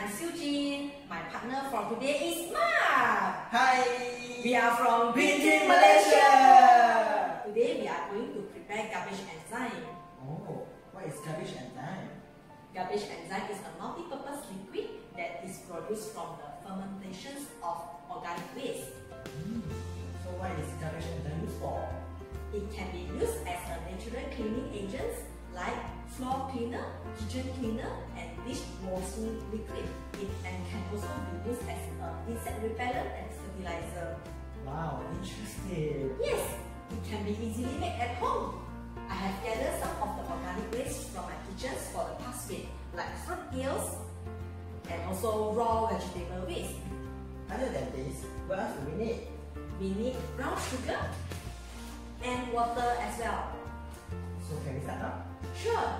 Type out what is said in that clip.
I'm Siu Jin. My partner for today is Mark. Hi! We are from Team Malaysia. Today we are going to prepare garbage enzyme. Oh, what is garbage enzyme? Garbage enzyme is a multi-purpose liquid that is produced from the fermentations of organic waste. Mm. So what is garbage enzyme used for? It can be used as a natural cleaning agent like floor cleaner, kitchen cleaner, and dish liquid. It and can also be used as an insect repellent and fertilizer. Wow, interesting. Yes, it can be easily made at home. I have gathered some of the organic waste from my kitchens for the past week, like fruit peels and also raw vegetable waste. Other than this, what else do we need? We need brown sugar and water as well. So can we start now? Sure,